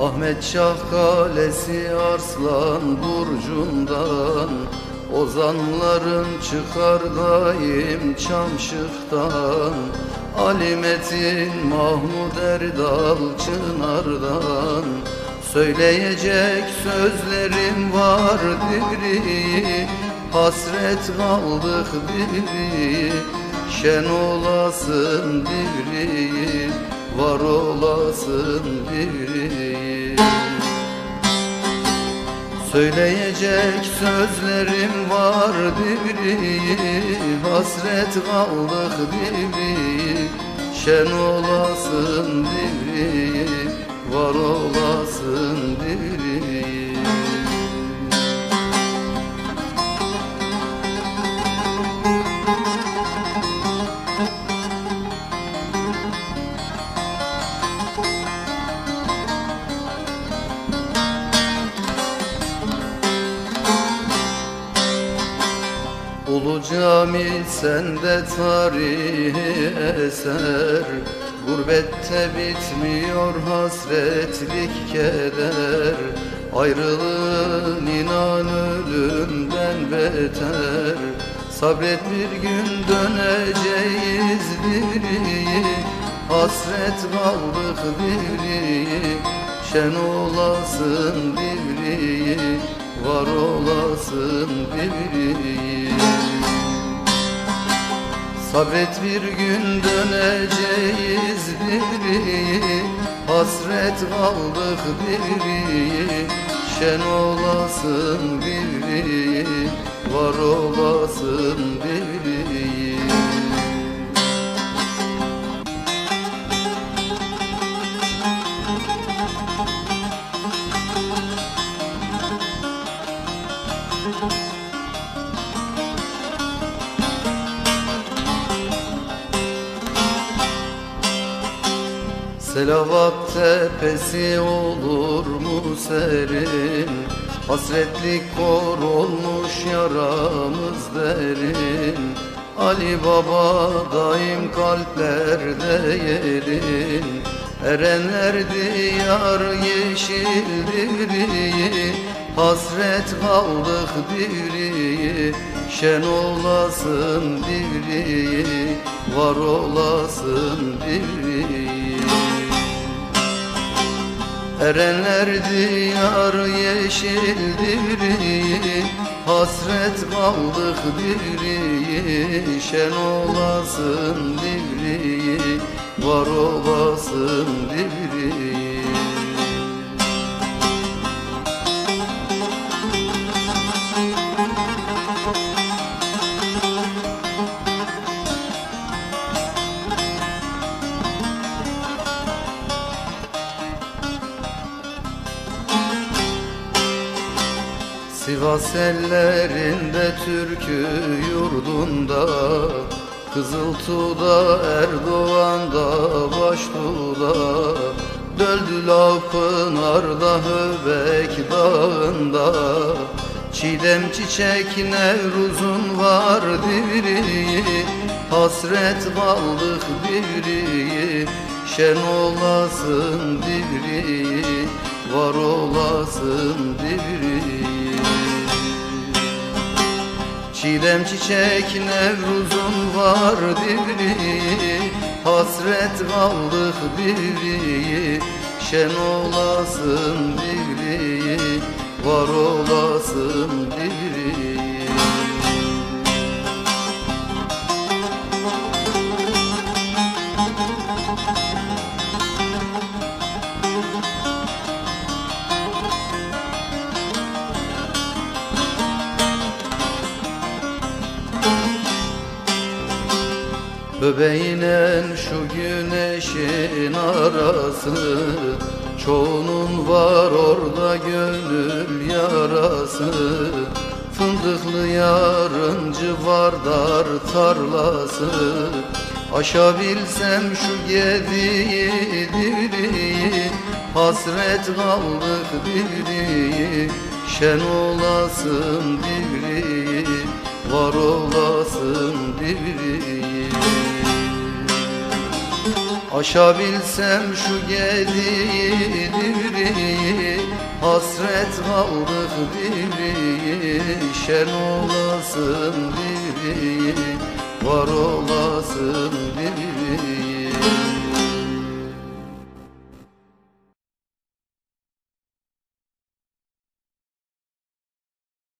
Ahmet Şah Kalesi Arslan Burcu'ndan. Ozanların çıkar daim Çamşık'tan Ali Mahmud Erdal Çınar'dan. Söyleyecek sözlerim var diri Hasret kaldık diri Şen olasın diri Var olasın diri Söyleyecek sözlerim var diri Hasret kaldık diri Şen olasın diri Var olasın diri Ulu cami sende tarihi eser. Gurbette bitmiyor hasretlik keder. Ayrılığın inan ölümden beter. Sabret bir gün döneceğiz diri Hasret kaldık diri Şen olasın diri Var olasın diri Sabret bir gün döneceğiz diri Hasret kaldık diri Şen olasın diri Var olasın diri Selavat tepesi olur mu serin? Hasretlik kor olmuş yaramız derin. Ali Baba daim kalplerde yerin. Erenler diyar yeşildir Hasret kaldık diri Şen olasın diri Var olasın diri Erenler diyar yeşildir Hasret kaldık diri Şen olasın diri Var olasın diri Sivas ellerinde türkü yurdunda Kızıltuğ'da Erdoğan'da Baştuğ'da Döldü Pınar'da Höbek Dağı'nda. Çiğdem çiçek Nevruz'un var diri Hasret kaldık diri Şen olasın diri Var olasın diri Çiğdem çiçek Nevruz'un var diri Hasret kaldık diri Şen olasın diri Var olasın Bebeğin Gelen şu güneşin arası Çoğunun var orada gönül yarası. Fındıklı yarıncı var dar tarlası. Aşabilsem şu gediği diriyi Hasret kaldık diriyi Şen olasın diriyi Var olasın diriyi Aşabilsem şu diriyi Hasret kaldık diriyi Şen olasın diriyi Var olasın diriyi